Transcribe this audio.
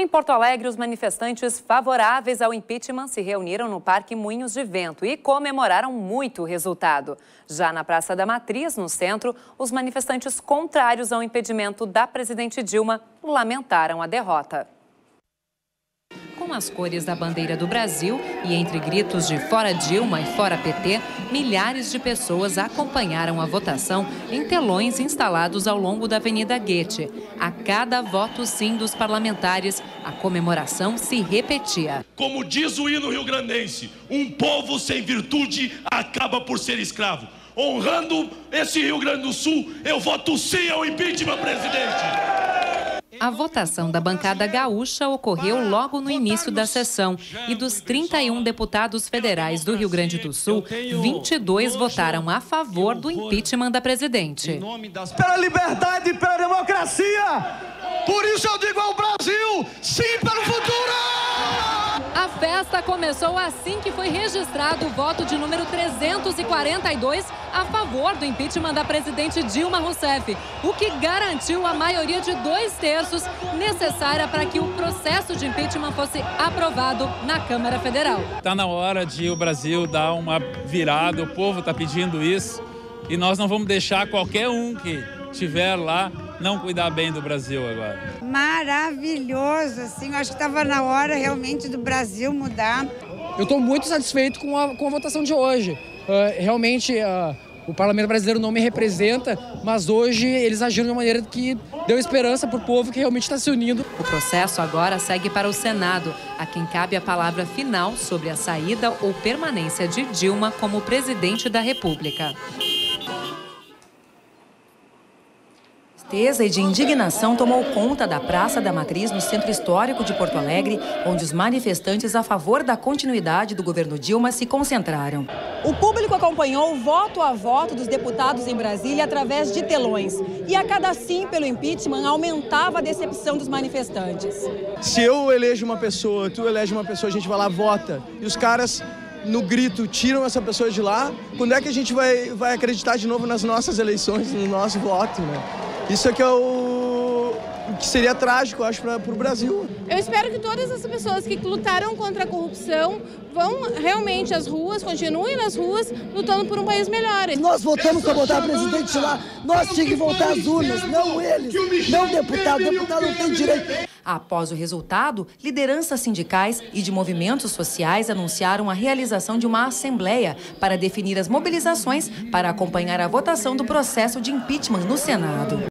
Em Porto Alegre, os manifestantes favoráveis ao impeachment se reuniram no Parque Moinhos de Vento e comemoraram muito o resultado. Já na Praça da Matriz, no centro, os manifestantes contrários ao impedimento da presidente Dilma lamentaram a derrota com as cores da bandeira do Brasil e entre gritos de fora Dilma e fora PT, milhares de pessoas acompanharam a votação em telões instalados ao longo da Avenida Goethe. A cada voto sim dos parlamentares, a comemoração se repetia. Como diz o hino rio-grandense, um povo sem virtude acaba por ser escravo. Honrando esse Rio Grande do Sul, eu voto sim ao impeachment, presidente. A votação da bancada gaúcha ocorreu logo no início da sessão e dos 31 deputados federais do Rio Grande do Sul, 22 votaram a favor do impeachment da presidente. Pela liberdade e pela democracia! Por isso eu digo ao Brasil, sim festa começou assim que foi registrado o voto de número 342 a favor do impeachment da presidente Dilma Rousseff, o que garantiu a maioria de dois terços necessária para que o processo de impeachment fosse aprovado na Câmara Federal. Está na hora de o Brasil dar uma virada, o povo está pedindo isso e nós não vamos deixar qualquer um que estiver lá não cuidar bem do Brasil agora. Maravilhoso, assim, acho que estava na hora realmente do Brasil mudar. Eu estou muito satisfeito com a, com a votação de hoje. Uh, realmente, uh, o parlamento brasileiro não me representa, mas hoje eles agiram de uma maneira que deu esperança para o povo que realmente está se unindo. O processo agora segue para o Senado, a quem cabe a palavra final sobre a saída ou permanência de Dilma como presidente da República. Tristeza e de indignação tomou conta da Praça da Matriz, no centro histórico de Porto Alegre, onde os manifestantes a favor da continuidade do governo Dilma se concentraram. O público acompanhou voto a voto dos deputados em Brasília através de telões. E a cada sim pelo impeachment aumentava a decepção dos manifestantes. Se eu elejo uma pessoa, tu elege uma pessoa, a gente vai lá, vota. E os caras no grito tiram essa pessoa de lá, quando é que a gente vai, vai acreditar de novo nas nossas eleições, no nosso voto, né? Isso é que é o, o que seria trágico, acho, para o Brasil. Eu espero que todas as pessoas que lutaram contra a corrupção vão realmente às ruas, continuem nas ruas, lutando por um país melhor. Nós votamos para botar presidente lá, nós tínhamos que voltar às urnas, não eles, não deputado, deputado não tem direito. Após o resultado, lideranças sindicais e de movimentos sociais anunciaram a realização de uma assembleia para definir as mobilizações para acompanhar a votação do processo de impeachment no Senado.